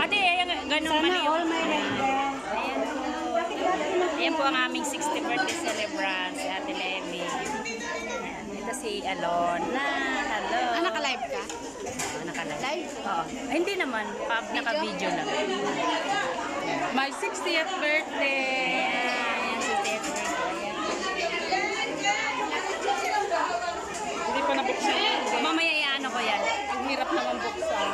Ate, ayan, ganun Sana mali. all my ganda. Ayan po ang aming 60th birthday celebrant, si Ate Levi. Ito si Alon. Na, hello. Ah, naka-live ka? Ah, nakalive. Live? Oo. Ay, hindi naman. Pa, naka-video lang. My 60th birthday! hirap naman buksan.